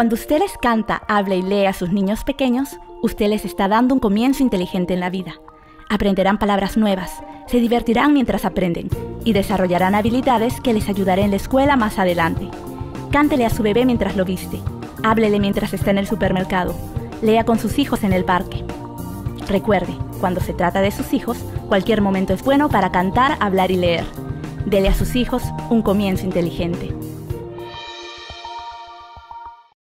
Cuando usted les canta, habla y lee a sus niños pequeños, usted les está dando un comienzo inteligente en la vida. Aprenderán palabras nuevas, se divertirán mientras aprenden y desarrollarán habilidades que les ayudarán en la escuela más adelante. Cántele a su bebé mientras lo viste, háblele mientras está en el supermercado, lea con sus hijos en el parque. Recuerde, cuando se trata de sus hijos, cualquier momento es bueno para cantar, hablar y leer. Dele a sus hijos un comienzo inteligente.